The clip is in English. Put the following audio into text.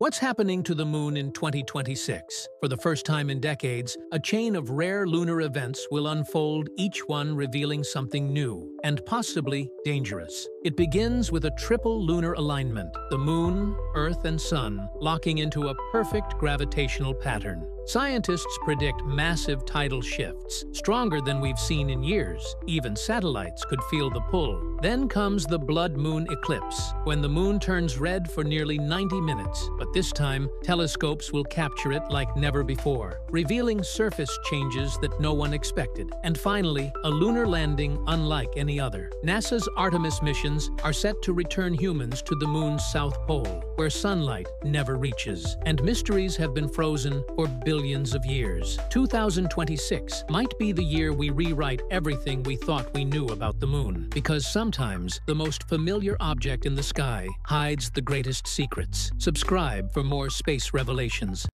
What's happening to the moon in 2026? For the first time in decades, a chain of rare lunar events will unfold, each one revealing something new and possibly dangerous. It begins with a triple lunar alignment, the moon, earth, and sun locking into a perfect gravitational pattern. Scientists predict massive tidal shifts, stronger than we've seen in years. Even satellites could feel the pull. Then comes the blood moon eclipse, when the moon turns red for nearly 90 minutes. But this time, telescopes will capture it like never before, revealing surface changes that no one expected. And finally, a lunar landing unlike any other. NASA's Artemis missions are set to return humans to the moon's south pole, where sunlight never reaches. And mysteries have been frozen for billions billions of years. 2026 might be the year we rewrite everything we thought we knew about the moon, because sometimes the most familiar object in the sky hides the greatest secrets. Subscribe for more space revelations.